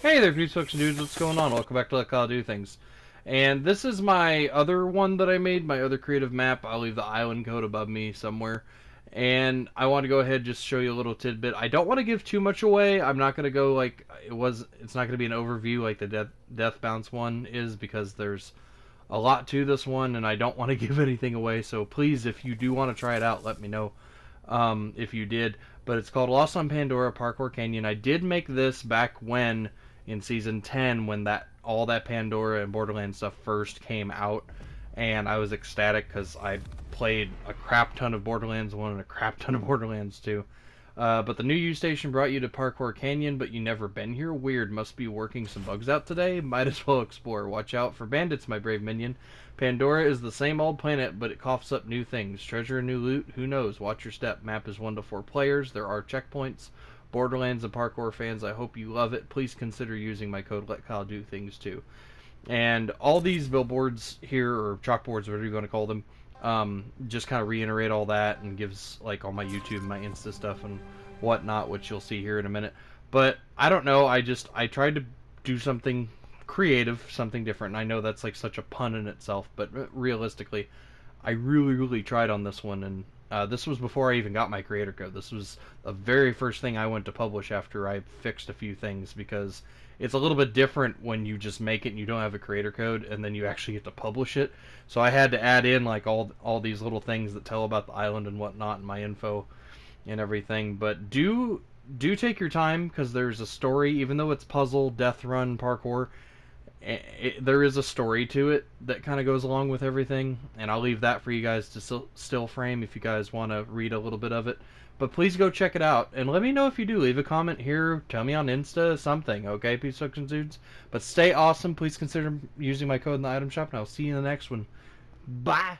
Hey there, Peace Folks and Dudes, what's going on? Welcome back to Let Kyle Do Things. And this is my other one that I made, my other creative map. I'll leave the island code above me somewhere. And I want to go ahead and just show you a little tidbit. I don't want to give too much away. I'm not going to go like it was. It's not going to be an overview like the Death, Death Bounce one is because there's a lot to this one, and I don't want to give anything away. So please, if you do want to try it out, let me know um, if you did. But it's called Lost on Pandora Parkour Canyon. I did make this back when in season 10 when that all that Pandora and Borderlands stuff first came out and I was ecstatic cuz I played a crap ton of Borderlands 1 and a crap ton of Borderlands 2. Uh, but the New-U station brought you to Parkour Canyon, but you never been here. Weird. Must be working some bugs out today. Might as well explore. Watch out for bandits, my brave minion. Pandora is the same old planet, but it coughs up new things. Treasure and new loot. Who knows? Watch your step. Map is one to four players. There are checkpoints. Borderlands and parkour fans, I hope you love it. Please consider using my code Let Kyle Do Things too. And all these billboards here, or chalkboards, whatever you want to call them, um, just kind of reiterate all that and gives like all my YouTube, my Insta stuff, and whatnot, which you'll see here in a minute. But I don't know. I just I tried to do something creative, something different. And I know that's like such a pun in itself, but realistically, I really, really tried on this one, and uh, this was before I even got my creator code. This was the very first thing I went to publish after I fixed a few things because it's a little bit different when you just make it and you don't have a creator code and then you actually get to publish it. So I had to add in like all all these little things that tell about the island and whatnot and my info and everything. But do do take your time because there's a story, even though it's puzzle, death run, parkour it, there is a story to it that kind of goes along with everything, and I'll leave that for you guys to still, still frame if you guys want to read a little bit of it. But please go check it out, and let me know if you do. Leave a comment here, tell me on Insta, something, okay, Peace and Dudes? But stay awesome. Please consider using my code in the item shop, and I'll see you in the next one. Bye!